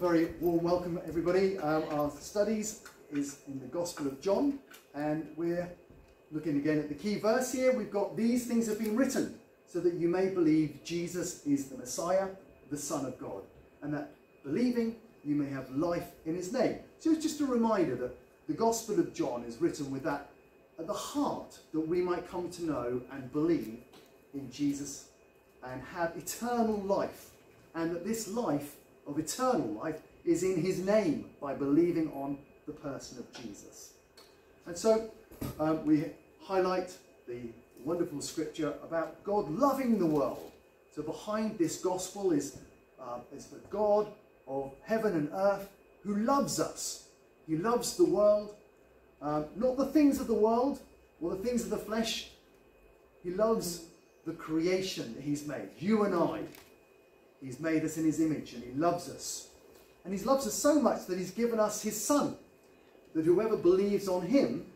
very warm welcome, everybody. Um, our studies is in the Gospel of John, and we're looking again at the key verse here. We've got these things have been written so that you may believe Jesus is the Messiah, the Son of God, and that believing you may have life in his name. So it's just a reminder that the Gospel of John is written with that at the heart that we might come to know and believe in Jesus and have eternal life, and that this life of eternal life is in his name by believing on the person of Jesus. And so um, we highlight the wonderful scripture about God loving the world. So behind this gospel is, uh, is the God of heaven and earth who loves us. He loves the world, um, not the things of the world or the things of the flesh. He loves the creation that he's made, you and I. He's made us in his image and he loves us. And he loves us so much that he's given us his son, that whoever believes on him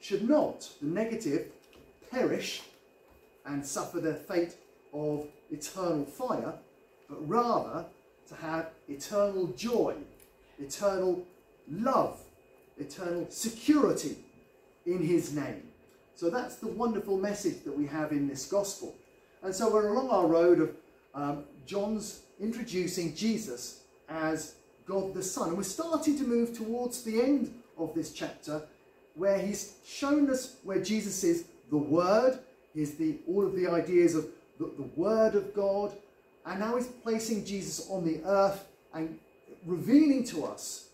should not, the negative, perish and suffer the fate of eternal fire, but rather to have eternal joy, eternal love, eternal security in his name. So that's the wonderful message that we have in this gospel. And so we're along our road of um, John's introducing Jesus as God the Son. And we're starting to move towards the end of this chapter where he's shown us where Jesus is the Word, is the all of the ideas of the, the Word of God, and now he's placing Jesus on the earth and revealing to us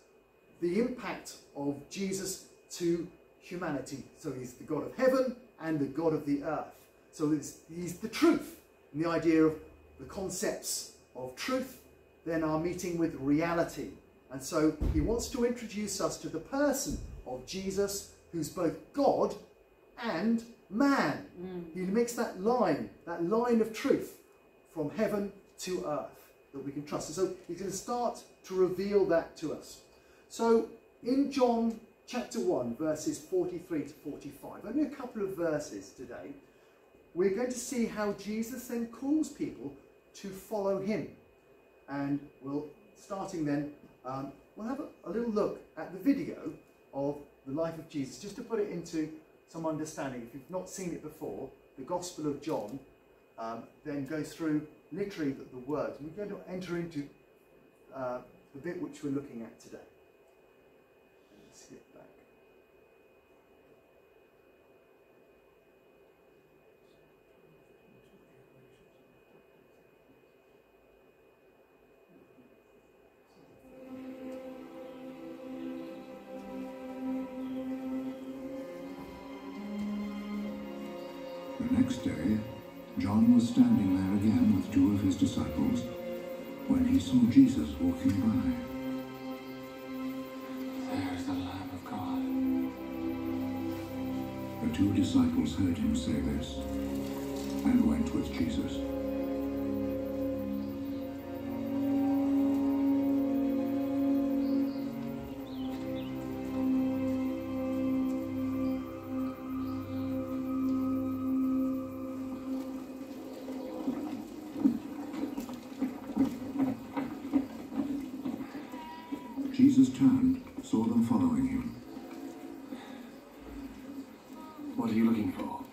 the impact of Jesus to humanity. So he's the God of heaven and the God of the earth. So he's the truth, and the idea of the concepts of truth then are meeting with reality. And so he wants to introduce us to the person of Jesus, who's both God and man. Mm. He makes that line, that line of truth from heaven to earth that we can trust. And so he's going to start to reveal that to us. So in John chapter 1, verses 43 to 45, only a couple of verses today, we're going to see how Jesus then calls people to follow him. And we'll, starting then, um, we'll have a, a little look at the video of the life of Jesus, just to put it into some understanding. If you've not seen it before, the Gospel of John um, then goes through literally the, the, words. We're going to enter into uh, the bit which we're looking at today. Disciples when he saw Jesus walking by. There's the Lamb of God. The two disciples heard him say this and went with Jesus. Jesus turned, saw them following him. What are you looking for?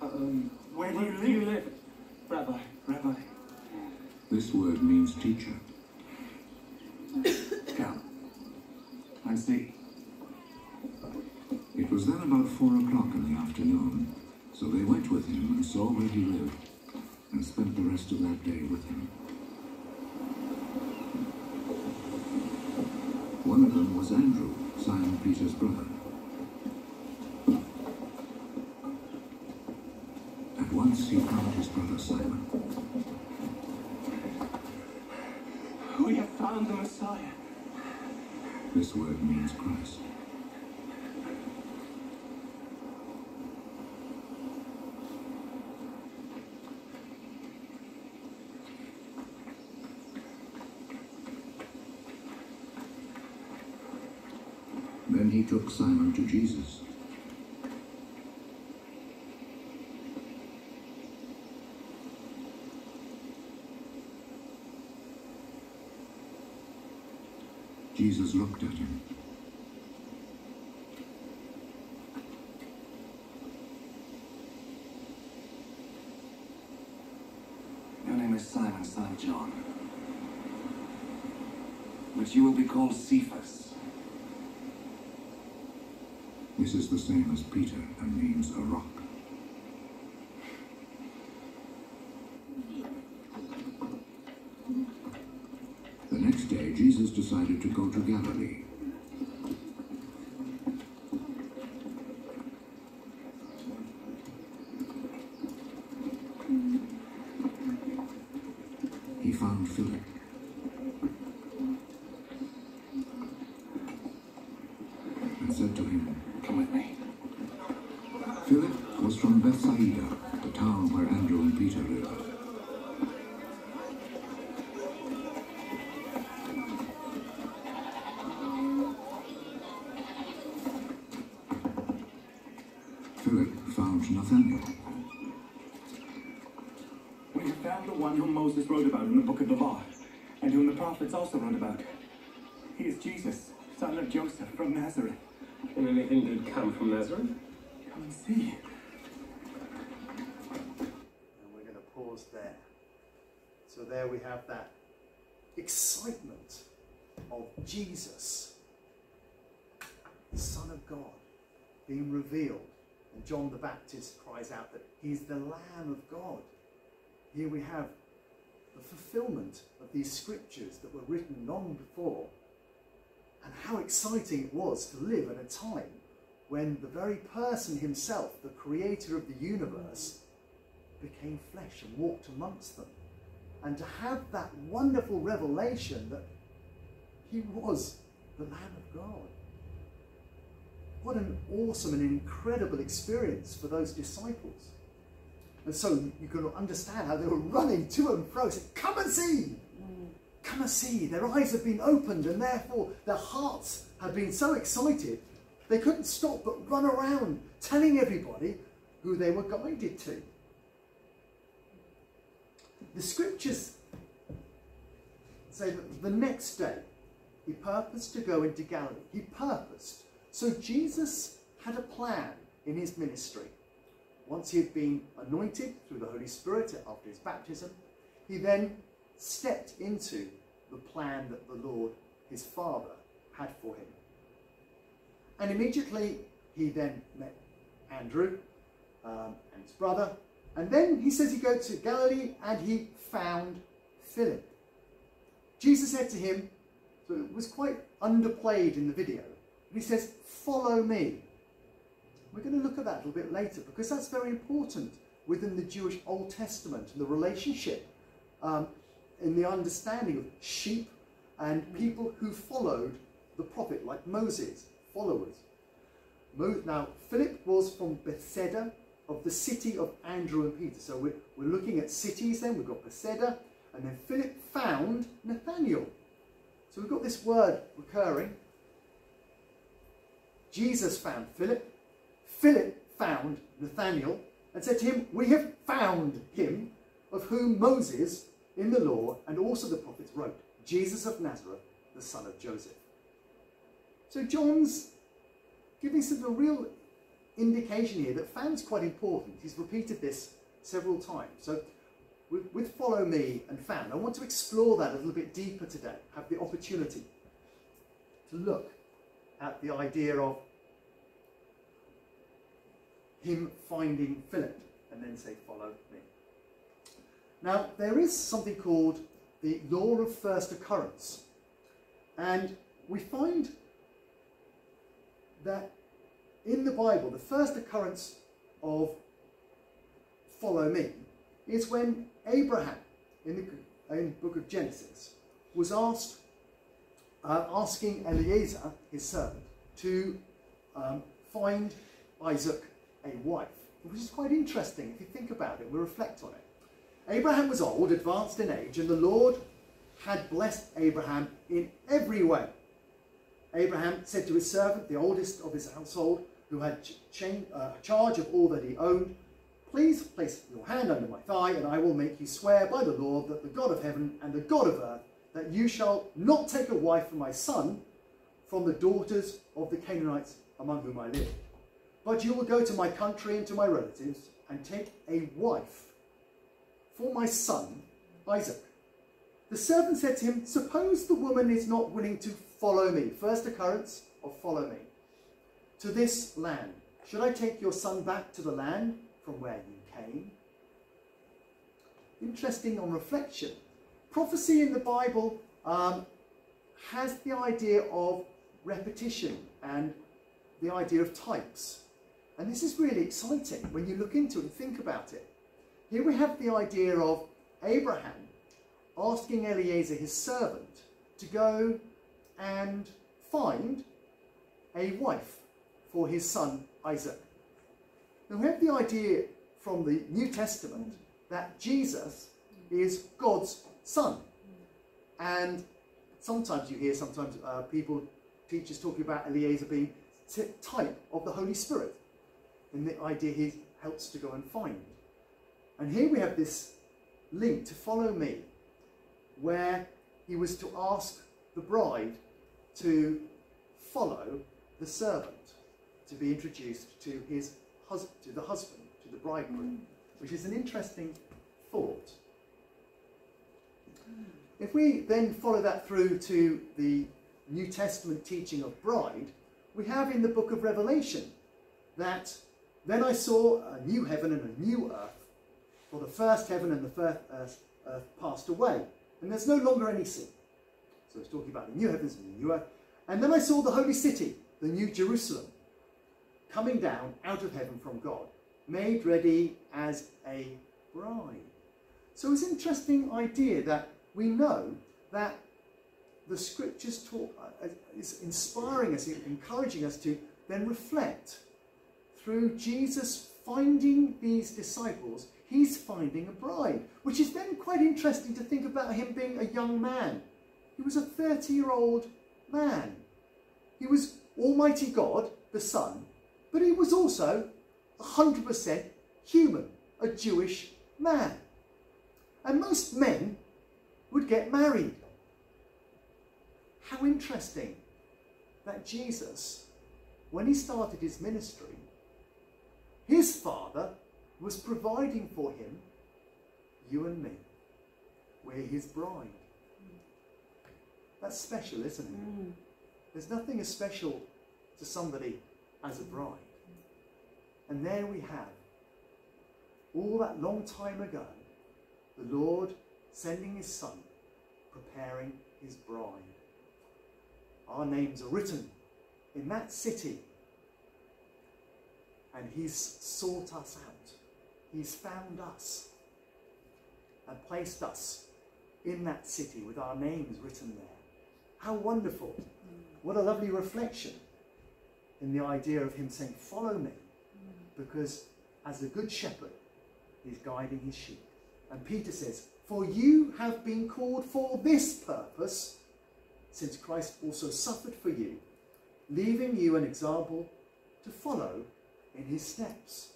Um, where, where do you live? Rabbi, Rabbi. This word means teacher. Come. And see. It was then about four o'clock in the afternoon, so they went with him and saw where he lived, and spent the rest of that day with him. One of them was Andrew, Simon Peter's brother. At once he found his brother Simon. We have found the Messiah. This word means Christ. Took Simon to Jesus. Jesus looked at him. Your name is Simon, son of John. But you will be called Cephas. This is the same as Peter and means a rock. The next day, Jesus decided to go to Galilee. He found Philip. And said to him, Come with me. Philip was from Bethsaida, the town where Andrew and Peter lived. Philip found Nathanael. We have found the one whom Moses wrote about in the book of the law, and whom the prophets also wrote about. He is Jesus, son of Joseph from Nazareth. Can anything good come from Nazareth? Come and see. And we're going to pause there. So there we have that excitement of Jesus, the Son of God, being revealed. And John the Baptist cries out that he's the Lamb of God. Here we have the fulfillment of these scriptures that were written long before. And how exciting it was to live at a time when the very person himself, the creator of the universe, became flesh and walked amongst them. And to have that wonderful revelation that he was the Lamb of God. What an awesome and incredible experience for those disciples. And so you can understand how they were running to and fro, saying, Come and see! Come and see! Their eyes have been opened, and therefore their hearts had been so excited they couldn't stop but run around telling everybody who they were guided to. The scriptures say that the next day he purposed to go into Galilee. He purposed. So Jesus had a plan in his ministry. Once he had been anointed through the Holy Spirit after his baptism, he then stepped into the plan that the Lord, his Father, had for him. And immediately he then met Andrew um, and his brother. And then he says he goes to Galilee and he found Philip. Jesus said to him, so it was quite underplayed in the video, he says, Follow me. We're going to look at that a little bit later because that's very important within the Jewish Old Testament and the relationship um, in the understanding of sheep and people who followed the prophet, like Moses, followers. Now, Philip was from Bethsaida of the city of Andrew and Peter. So we're, we're looking at cities then. We've got Bethsaida, and then Philip found Nathanael. So we've got this word recurring. Jesus found Philip. Philip found Nathanael and said to him, We have found him of whom Moses in the law and also the prophets wrote, Jesus of Nazareth, the son of Joseph. So John's giving some a real indication here that found's quite important. He's repeated this several times. So with, with follow me and found, I want to explore that a little bit deeper today, have the opportunity to look at the idea of him finding Philip and then say, follow me. Now, there is something called the law of first occurrence. And we find that in the Bible, the first occurrence of follow me is when Abraham, in the, in the book of Genesis, was asked, uh, asking Eliezer, his servant, to um, find Isaac a wife, which is quite interesting if you think about it, we reflect on it. Abraham was old, advanced in age, and the Lord had blessed Abraham in every way. Abraham said to his servant, the oldest of his household, who had uh, charge of all that he owned, Please place your hand under my thigh, and I will make you swear by the Lord that the God of heaven and the God of earth, that you shall not take a wife for my son, from the daughters of the Canaanites among whom I live. But you will go to my country and to my relatives and take a wife for my son Isaac. The servant said to him, Suppose the woman is not willing to follow me. First occurrence of follow me. To this land. Should I take your son back to the land from where you came? Interesting on reflection. Prophecy in the Bible um, has the idea of repetition and the idea of types. And this is really exciting when you look into and think about it. Here we have the idea of Abraham asking Eliezer, his servant, to go and find a wife for his son Isaac. Now we have the idea from the New Testament that Jesus is God's son. And sometimes you hear sometimes uh, people, teachers talking about Eliezer being type of the Holy Spirit. And the idea he helps to go and find. And here we have this link to follow me, where he was to ask the bride to follow the servant, to be introduced to his to the husband, to the bridegroom, which is an interesting thought. If we then follow that through to the New Testament teaching of bride, we have in the book of Revelation that then I saw a new heaven and a new earth, for the first heaven and the first earth, earth passed away, and there's no longer any sea. So it's talking about the new heavens and the new earth. And then I saw the holy city, the new Jerusalem, coming down out of heaven from God, made ready as a bride. So it's an interesting idea that we know that the scriptures talk, uh, is inspiring us, encouraging us to then reflect through Jesus finding these disciples, he's finding a bride, which is then quite interesting to think about him being a young man. He was a 30 year old man. He was Almighty God, the Son, but he was also 100% human, a Jewish man. And most men would get married. How interesting that Jesus, when he started his ministry, his father was providing for him you and me. We're his bride. That's special, isn't it? Mm. There's nothing as special to somebody as a bride. And there we have, all that long time ago, the Lord sending his son, preparing his bride. Our names are written in that city and he's sought us out. He's found us and placed us in that city with our names written there. How wonderful. What a lovely reflection in the idea of him saying, Follow me, because as a good shepherd, he's guiding his sheep. And Peter says, For you have been called for this purpose, since Christ also suffered for you, leaving you an example to follow in his steps.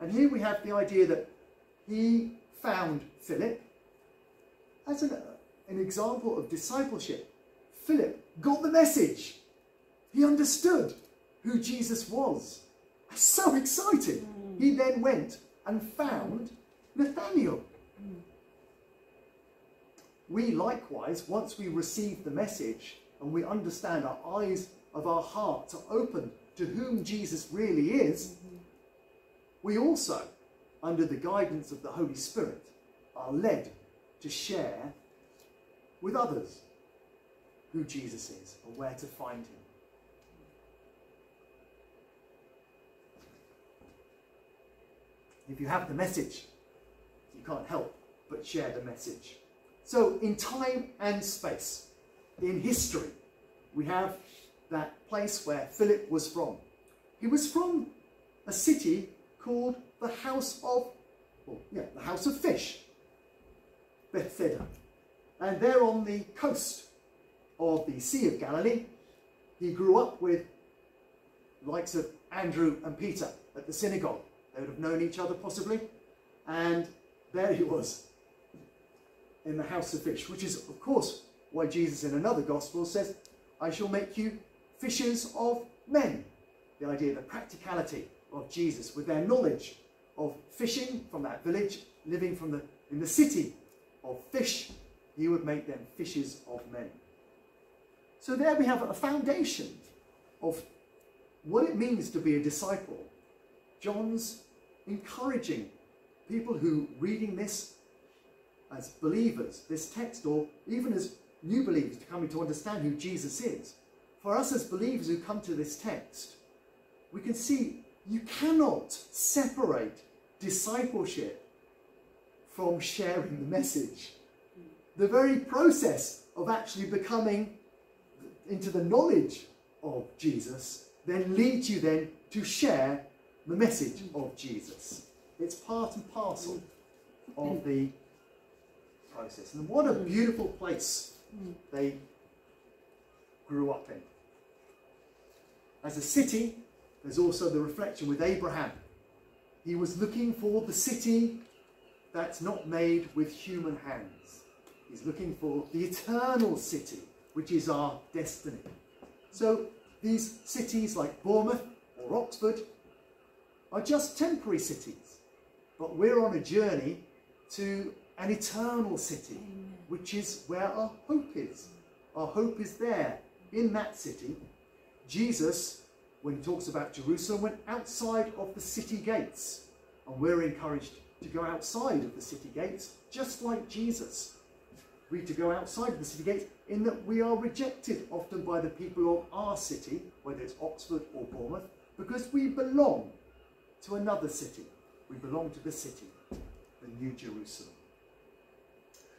And here we have the idea that he found Philip as an, an example of discipleship. Philip got the message. He understood who Jesus was. So excited. Mm. He then went and found Nathaniel. Mm. We likewise, once we receive the message and we understand our eyes of our heart are open to whom Jesus really is, we also, under the guidance of the Holy Spirit, are led to share with others who Jesus is and where to find him. If you have the message, you can't help but share the message. So, in time and space, in history, we have that place where Philip was from. He was from a city called the House of, well, yeah, the House of Fish, Bethsaida. And there on the coast of the Sea of Galilee, he grew up with likes of Andrew and Peter at the synagogue. They would have known each other possibly. And there he was in the house of fish, which is, of course, why Jesus in another gospel says, I shall make you fishers of men. The idea, the practicality of Jesus with their knowledge of fishing from that village, living from the, in the city of fish, he would make them fishers of men. So there we have a foundation of what it means to be a disciple. John's encouraging people who reading this as believers, this text, or even as new believers to coming to understand who Jesus is. For us as believers who come to this text, we can see you cannot separate discipleship from sharing the message. The very process of actually becoming into the knowledge of Jesus then leads you then to share the message of Jesus. It's part and parcel of the process. And what a beautiful place they grew up in. As a city, there's also the reflection with Abraham. He was looking for the city that's not made with human hands. He's looking for the eternal city, which is our destiny. So these cities like Bournemouth or Oxford are just temporary cities, but we're on a journey to an eternal city, which is where our hope is. Our hope is there in that city. Jesus, when he talks about Jerusalem, went outside of the city gates, and we're encouraged to go outside of the city gates, just like Jesus. We to go outside of the city gates in that we are rejected often by the people of our city, whether it's Oxford or Bournemouth, because we belong to another city. We belong to the city, the New Jerusalem.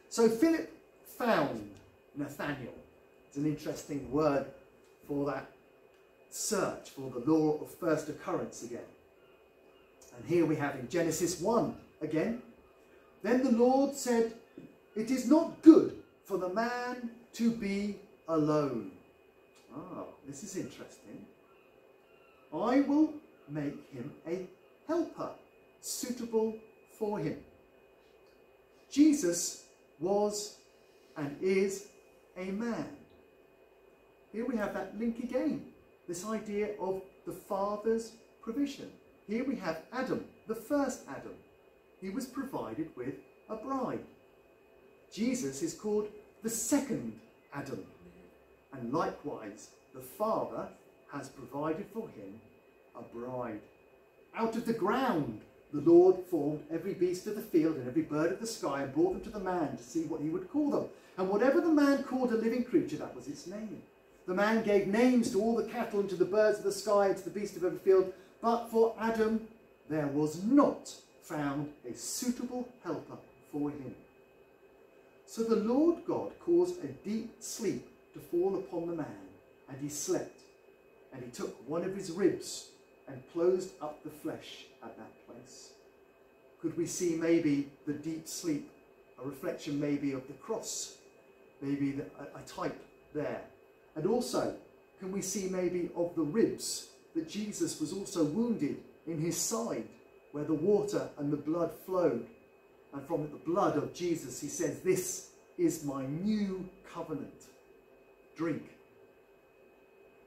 So Philip found Nathaniel. It's an interesting word for that search, for the law of first occurrence again. And here we have in Genesis 1 again. Then the Lord said, It is not good for the man to be alone. Ah, this is interesting. I will make him a helper suitable for him. Jesus was and is a man. Here we have that link again, this idea of the Father's provision. Here we have Adam, the first Adam. He was provided with a bride. Jesus is called the second Adam. And likewise, the Father has provided for him a bride. Out of the ground, the Lord formed every beast of the field and every bird of the sky and brought them to the man to see what he would call them. And whatever the man called a living creature, that was its name. The man gave names to all the cattle and to the birds of the sky and to the beasts of every field. But for Adam, there was not found a suitable helper for him. So the Lord God caused a deep sleep to fall upon the man, and he slept. And he took one of his ribs and closed up the flesh at that place. Could we see maybe the deep sleep, a reflection maybe of the cross, maybe the, a, a type there? And also, can we see maybe of the ribs that Jesus was also wounded in his side, where the water and the blood flowed? And from the blood of Jesus, he says, This is my new covenant. Drink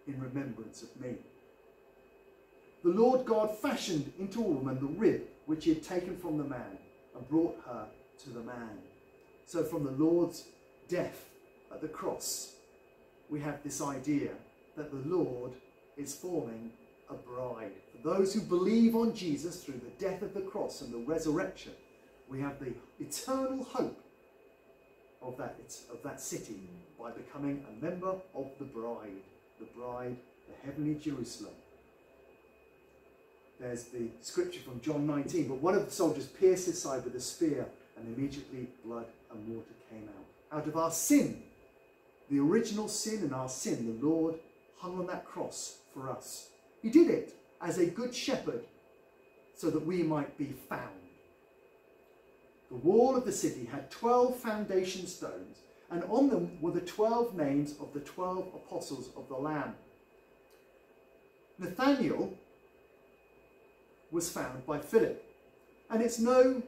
in remembrance of me. The Lord God fashioned into a woman the rib which he had taken from the man and brought her to the man. So from the Lord's death at the cross, we have this idea that the Lord is forming a bride. For those who believe on Jesus through the death of the cross and the resurrection, we have the eternal hope of that, of that city by becoming a member of the bride, the bride, the heavenly Jerusalem. There's the scripture from John 19, but one of the soldiers pierced his side with a spear, and immediately blood and water came out. Out of our sin, the original sin and our sin, the Lord hung on that cross for us. He did it as a good shepherd so that we might be found. The wall of the city had 12 foundation stones, and on them were the 12 names of the 12 apostles of the Lamb. Nathaniel was found by Philip, and it's no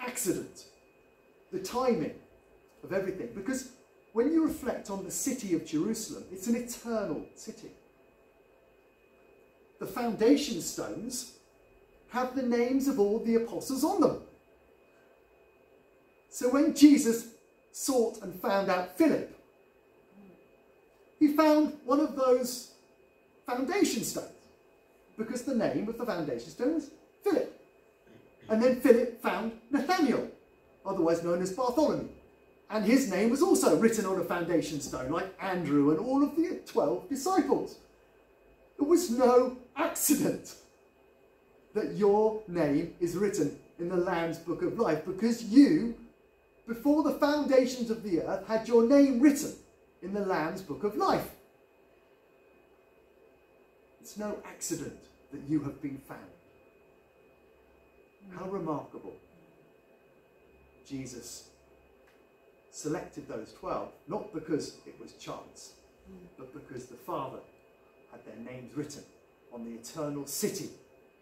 accident, the timing of everything, because when you reflect on the city of Jerusalem, it's an eternal city. The foundation stones have the names of all the apostles on them. So when Jesus sought and found out Philip, he found one of those foundation stones because the name of the foundation stone was Philip. And then Philip found Nathaniel, otherwise known as Bartholomew. And his name was also written on a foundation stone, like Andrew and all of the 12 disciples. It was no accident that your name is written in the Lamb's Book of Life because you, before the foundations of the earth, had your name written in the Lamb's Book of Life. It's no accident that you have been found. How remarkable. Jesus selected those 12, not because it was chance, hmm. but because the Father had their names written on the eternal city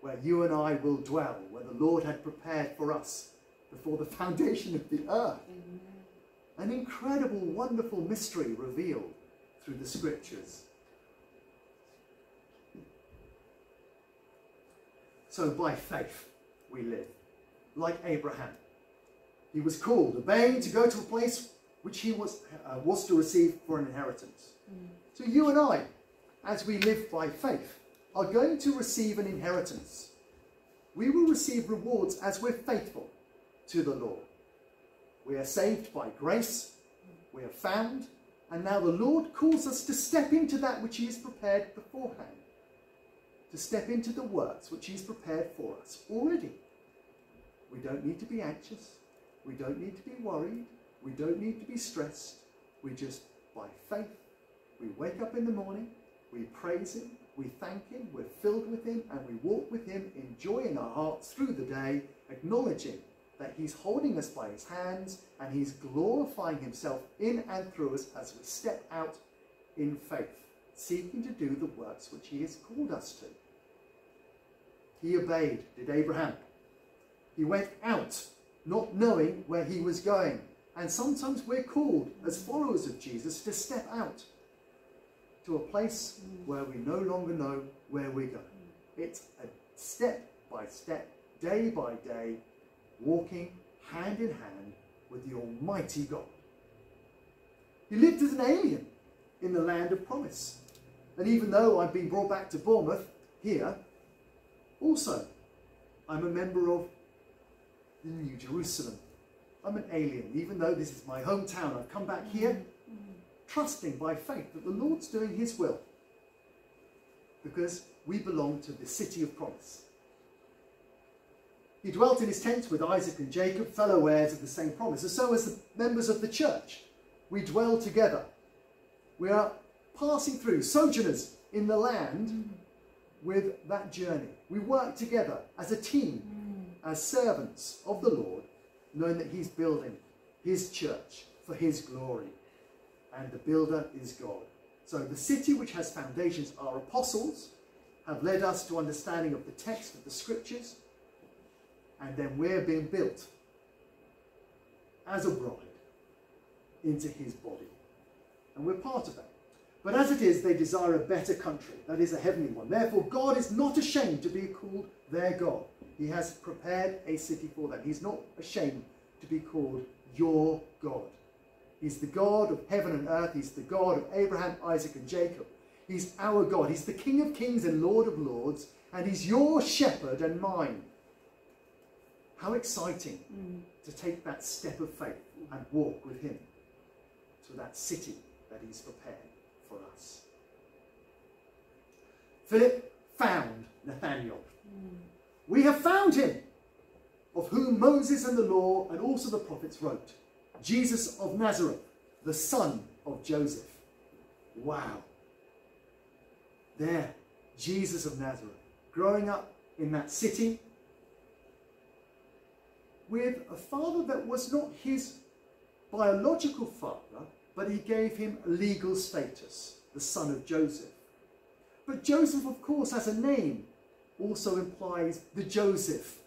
where you and I will dwell, where the Lord had prepared for us before the foundation of the earth. Amen. An incredible, wonderful mystery revealed through the scriptures. So by faith we live, like Abraham. He was called, obeying to go to a place which he was, uh, was to receive for an inheritance. Mm. So you and I, as we live by faith, are going to receive an inheritance. We will receive rewards as we're faithful to the Lord. We are saved by grace, we are found, and now the Lord calls us to step into that which He has prepared beforehand, to step into the works which He's prepared for us already. We don't need to be anxious, we don't need to be worried, we don't need to be stressed. We just, by faith, we wake up in the morning, we praise Him, we thank Him, we're filled with Him, and we walk with Him in joy in our hearts through the day, acknowledging that He's holding us by His hands and He's glorifying Himself in and through us as we step out in faith, seeking to do the works which He has called us to. He obeyed, did Abraham. He went out, not knowing where he was going. And sometimes we're called, as followers of Jesus, to step out to a place where we no longer know where we're going. It's a step by step, day by day, walking hand in hand with the Almighty God. He lived as an alien in the land of promise. And even though I've been brought back to Bournemouth, here, also, I'm a member of the New Jerusalem. I'm an alien, even though this is my hometown. I've come back here trusting by faith that the Lord's doing his will because we belong to the city of promise. He dwelt in his tent with Isaac and Jacob, fellow heirs of the same promise. And so, as the members of the church, we dwell together. We are passing through, sojourners in the land with that journey. We work together as a team, as servants of the Lord, knowing that He's building His church for His glory and the builder is God. So the city which has foundations, our apostles, have led us to understanding of the text of the scriptures, and then we're being built as a bride into his body. And we're part of that. But as it is, they desire a better country, that is a heavenly one. Therefore, God is not ashamed to be called their God. He has prepared a city for them. He's not ashamed to be called your God. He's the God of heaven and earth. He's the God of Abraham, Isaac, and Jacob. He's our God. He's the King of kings and Lord of lords. And he's your shepherd and mine. How exciting mm. to take that step of faith and walk with him to that city that he's prepared for us. Philip found Nathanael. Mm. We have found him, of whom Moses and the law and also the prophets wrote. Jesus of Nazareth, the son of Joseph. Wow. There, Jesus of Nazareth, growing up in that city with a father that was not his biological father, but he gave him legal status, the son of Joseph. But Joseph, of course, as a name, also implies the Joseph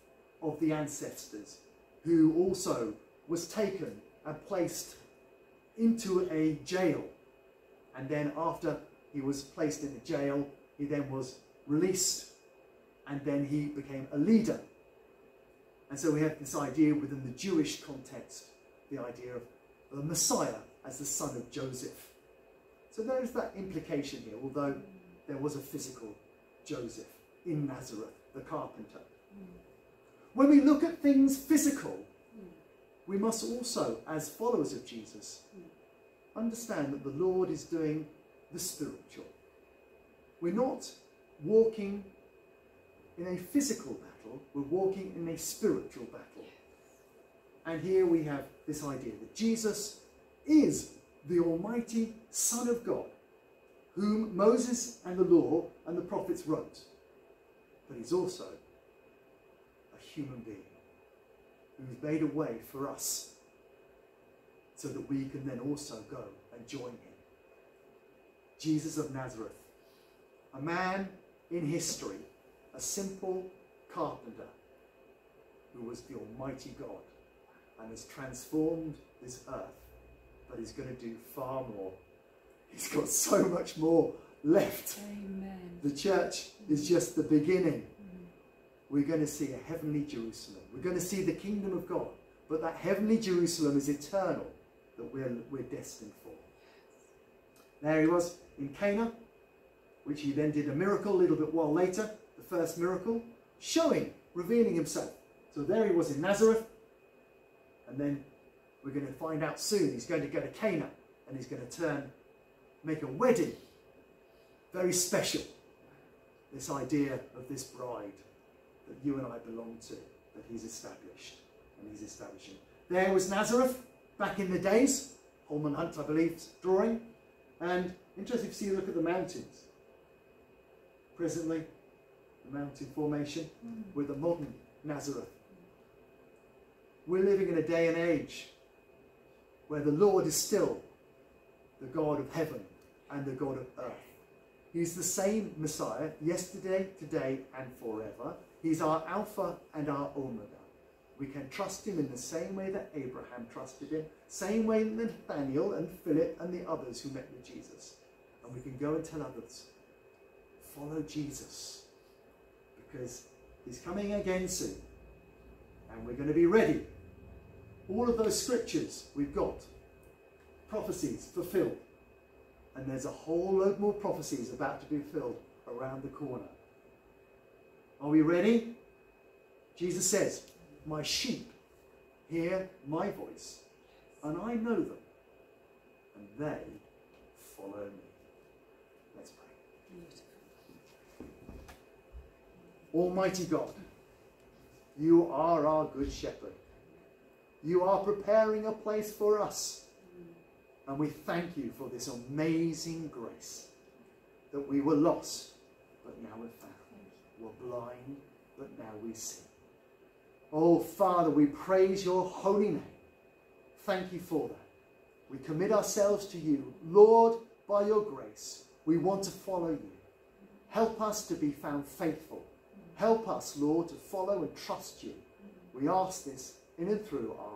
of the ancestors, who also was taken and placed into a jail. And then after he was placed in the jail, he then was released and then he became a leader. And so we have this idea within the Jewish context, the idea of the Messiah as the son of Joseph. So there is that implication here, although there was a physical Joseph in Nazareth, the carpenter. Hmm. When we look at things physical, we must also, as followers of Jesus, hmm. understand that the Lord is doing the spiritual. We're not walking in a physical battle, we're walking in a spiritual battle. And here we have this idea that Jesus is the Almighty Son of God, whom Moses and the law and the prophets wrote. But he's also a human being who's made a way for us so that we can then also go and join him. Jesus of Nazareth, a man in history, a simple carpenter who was the Almighty God and has transformed this earth, but he's going to do far more. He's got so much more left. Amen. The church is just the beginning. Mm-hmm. We're going to see a heavenly Jerusalem. We're going to see the kingdom of God. But that heavenly Jerusalem is eternal that we're, we're destined for. There he was in Cana, which he then did a miracle a little bit while later, the first miracle, showing, revealing himself. So there he was in Nazareth, and then we're going to find out soon he's going to go to Cana and he's going to turn, make a wedding. Very special. This idea of this bride that you and I belong to, that he's established and he's establishing. There was Nazareth back in the days, Holman Hunt, I believe, drawing. And interesting to see, look at the mountains. Presently, the mountain formation hmm. with the modern Nazareth. We're living in a day and age where the Lord is still the God of heaven and the God of earth. He's the same Messiah yesterday, today, and forever. He's our Alpha and our Omega. We can trust him in the same way that Abraham trusted him, same way that Nathaniel and Philip and the others who met with Jesus. And we can go and tell others, follow Jesus, because he's coming again soon. And we're going to be ready. All of those scriptures we've got, prophecies fulfilled. And there's a whole load more prophecies about to be fulfilled around the corner. Are we ready? Jesus says, My sheep hear my voice, and I know them, and they follow me. Let's pray. Almighty God, you are our good shepherd. You are preparing a place for us. And we thank you for this amazing grace that we were lost, but now we're found. We're blind, but now we see. Oh, Father, we praise your holy name. Thank you for that. We commit ourselves to you. Lord, by your grace, we want to follow you. Help us to be found faithful. Help us, Lord, to follow and trust you. We ask this in and through our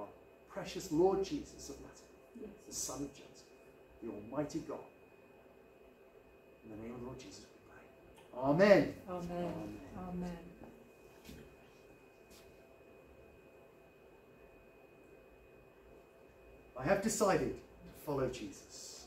precious Lord Jesus of Nazareth, the Son of Joseph, the Almighty God. In the name of the Lord Jesus, we pray. Amen. Amen. Amen. I have decided to follow Jesus.